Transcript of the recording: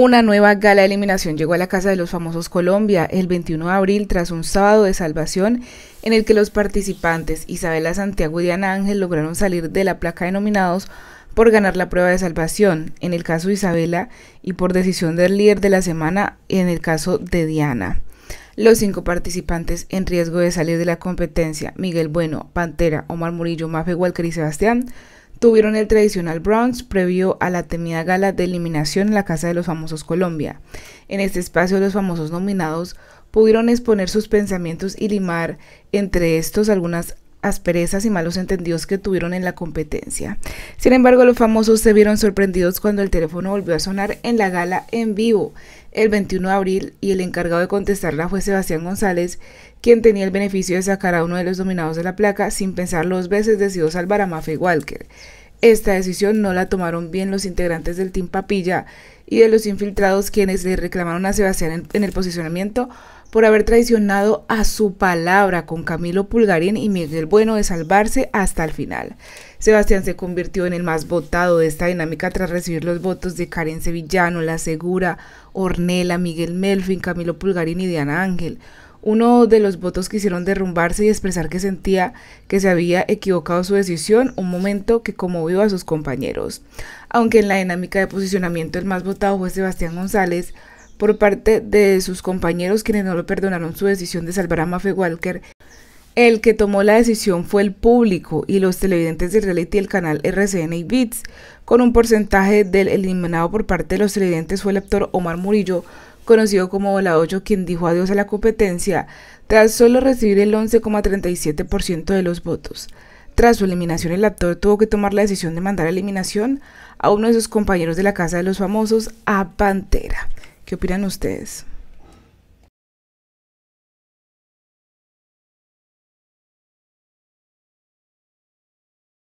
Una nueva gala de eliminación llegó a la Casa de los Famosos Colombia el 21 de abril tras un sábado de salvación en el que los participantes Isabela Santiago y Diana Ángel lograron salir de la placa de nominados por ganar la prueba de salvación, en el caso de Isabela, y por decisión del líder de la semana en el caso de Diana. Los cinco participantes en riesgo de salir de la competencia, Miguel Bueno, Pantera, Omar Murillo, Mafe Walker y Sebastián, tuvieron el tradicional bronze previo a la temida gala de eliminación en la Casa de los Famosos Colombia. En este espacio los famosos nominados pudieron exponer sus pensamientos y limar entre estos algunas asperezas y malos entendidos que tuvieron en la competencia. Sin embargo, los famosos se vieron sorprendidos cuando el teléfono volvió a sonar en la gala en vivo el 21 de abril y el encargado de contestarla fue Sebastián González, quien tenía el beneficio de sacar a uno de los dominados de la placa sin pensar dos veces decidió salvar a Mafe Walker. Esta decisión no la tomaron bien los integrantes del Team Papilla y de los infiltrados quienes le reclamaron a Sebastián en, el posicionamiento por haber traicionado a su palabra con Camilo Pulgarín y Miguel Bueno de salvarse hasta el final. Sebastián se convirtió en el más votado de esta dinámica tras recibir los votos de Karen Sevillano, La Segura, Ornella, Miguel Melfin, Camilo Pulgarín y Diana Ángel uno de los votos quisieron derrumbarse y expresar que sentía que se había equivocado su decisión, un momento que conmovió a sus compañeros. Aunque en la dinámica de posicionamiento el más votado fue Sebastián González, por parte de sus compañeros quienes no lo perdonaron su decisión de salvar a Mafe Walker, el que tomó la decisión fue el público y los televidentes del reality del canal RCN y Beats. Con un porcentaje del eliminado por parte de los televidentes fue el actor Omar Murillo, conocido como Bola 8, quien dijo adiós a la competencia tras solo recibir el 11,37% de los votos. Tras su eliminación, el actor tuvo que tomar la decisión de mandar a eliminación a uno de sus compañeros de la Casa de los Famosos, a Pantera. ¿Qué opinan ustedes?